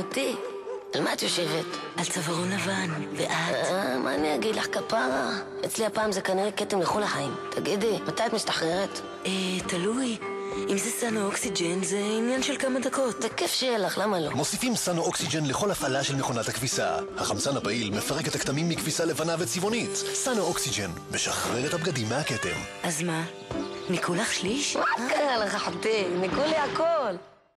אחותי, על מה את יושבת? על צווארון לבן, ואת? אה, מה אני אגיד לך, כפרה? אצלי הפעם זה כנראה כתם לכל החיים. תגידי, מתי את משתחררת? אה, תלוי. אם זה סנו אוקסיג'ן, זה עניין של כמה דקות. זה כיף שיהיה לך, למה לא? מוסיפים סנו אוקסיג'ן לכל הפעלה של מכונת הכביסה. החמצן הפעיל מפרק את הכתמים מכביסה לבנה וצבעונית. סנו אוקסיג'ן, משחרר את הבגדים מהכתם. אז מה? ניקו לך שליש? מה קרה לך, חוטא? ניקו לי הכל.